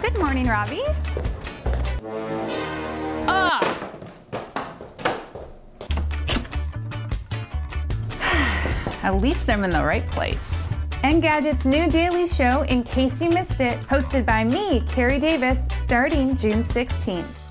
Good morning, Robbie. Ah! At least I'm in the right place. Engadget's new daily show, In Case You Missed It, hosted by me, Kerry Davis, starting June 16th.